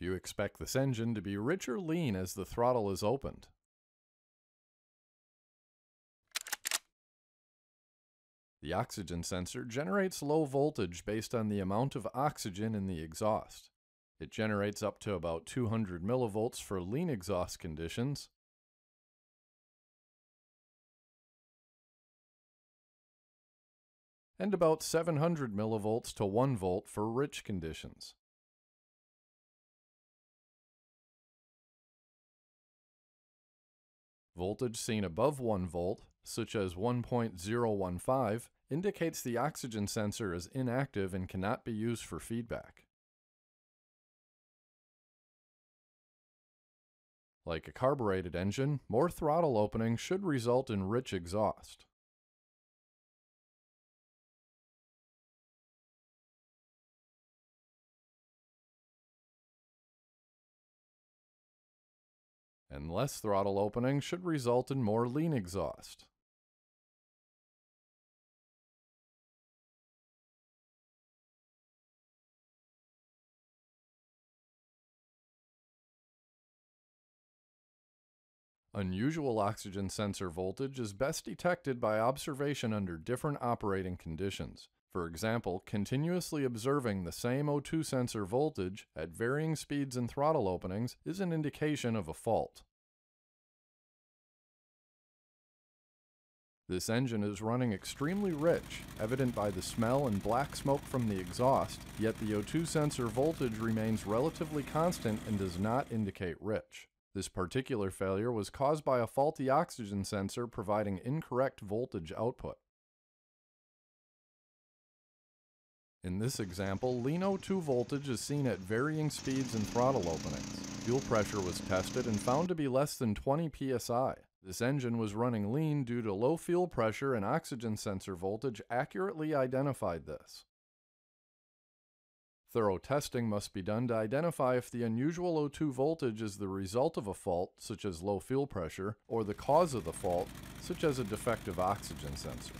Do you expect this engine to be rich or lean as the throttle is opened? The oxygen sensor generates low voltage based on the amount of oxygen in the exhaust. It generates up to about 200 millivolts for lean exhaust conditions, and about 700 millivolts to 1 volt for rich conditions. Voltage seen above 1 volt, such as 1.015, indicates the oxygen sensor is inactive and cannot be used for feedback. Like a carbureted engine, more throttle opening should result in rich exhaust. And less throttle opening should result in more lean exhaust. Unusual oxygen sensor voltage is best detected by observation under different operating conditions. For example, continuously observing the same O2 sensor voltage at varying speeds and throttle openings is an indication of a fault. This engine is running extremely rich, evident by the smell and black smoke from the exhaust, yet the O2 sensor voltage remains relatively constant and does not indicate rich. This particular failure was caused by a faulty oxygen sensor providing incorrect voltage output. In this example, lean O2 voltage is seen at varying speeds and throttle openings. Fuel pressure was tested and found to be less than 20 psi. This engine was running lean due to low fuel pressure and oxygen sensor voltage accurately identified this. Thorough testing must be done to identify if the unusual O2 voltage is the result of a fault, such as low fuel pressure, or the cause of the fault, such as a defective oxygen sensor.